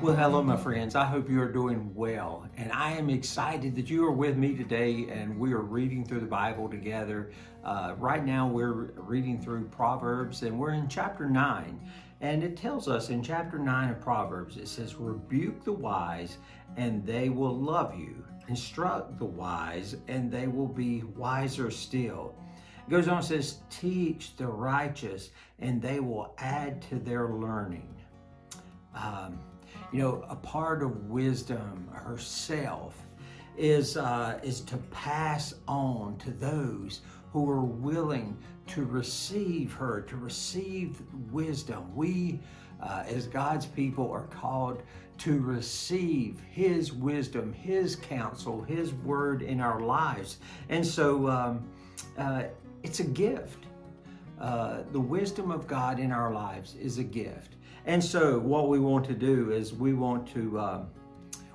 Well, hello, my friends. I hope you are doing well. And I am excited that you are with me today and we are reading through the Bible together. Uh, right now, we're reading through Proverbs and we're in chapter 9. And it tells us in chapter 9 of Proverbs, it says, Rebuke the wise and they will love you. Instruct the wise and they will be wiser still. It goes on and says, Teach the righteous and they will add to their learning. Um, you know, a part of wisdom herself is uh, is to pass on to those who are willing to receive her, to receive wisdom. We, uh, as God's people, are called to receive His wisdom, His counsel, His word in our lives, and so um, uh, it's a gift. Uh, the wisdom of God in our lives is a gift. And so, what we want to do is we want to um,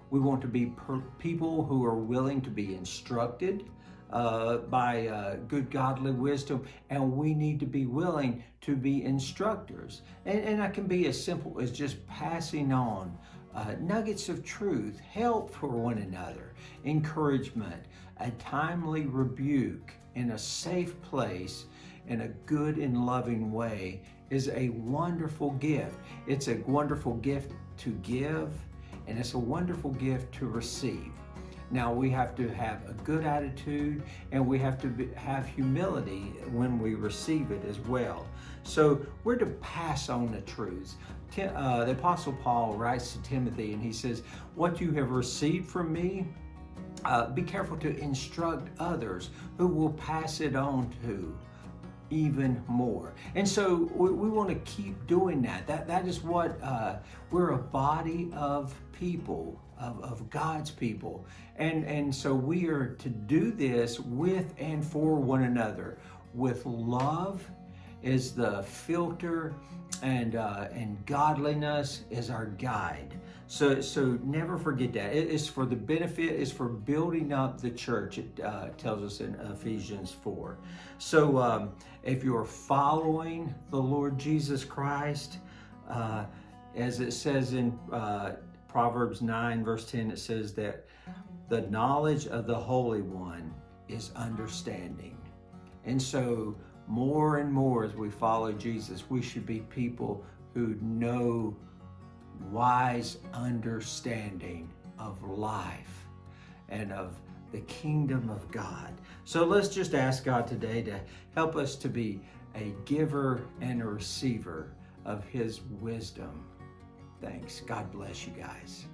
we want to be people who are willing to be instructed uh, by uh, good godly wisdom, and we need to be willing to be instructors. And, and that can be as simple as just passing on uh, nuggets of truth, help for one another, encouragement, a timely rebuke in a safe place in a good and loving way is a wonderful gift. It's a wonderful gift to give, and it's a wonderful gift to receive. Now we have to have a good attitude and we have to be, have humility when we receive it as well. So we're to pass on the truths. Uh, the Apostle Paul writes to Timothy and he says, What you have received from me, uh, be careful to instruct others who will pass it on to even more. And so we, we want to keep doing that. That that is what uh, we're a body of people, of, of God's people. And and so we are to do this with and for one another, with love is the filter and uh, and godliness is our guide. So so never forget that. It is for the benefit, it's for building up the church. It uh, tells us in Ephesians four. So um, if you're following the Lord Jesus Christ, uh, as it says in uh, Proverbs nine verse ten, it says that the knowledge of the Holy One is understanding, and so more and more as we follow Jesus, we should be people who know wise understanding of life and of the kingdom of God. So let's just ask God today to help us to be a giver and a receiver of His wisdom. Thanks. God bless you guys.